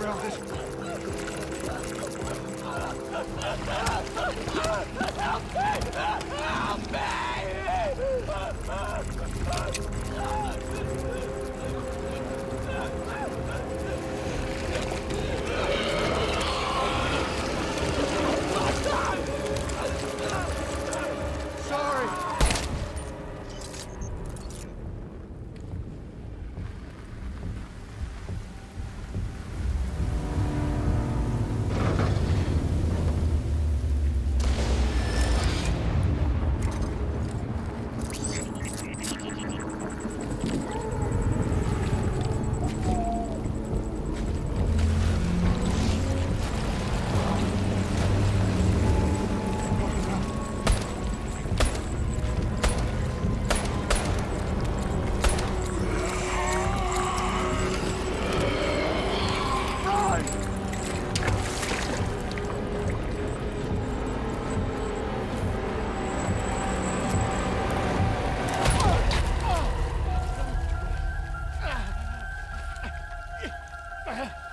around it. Help me! Help me! Oh!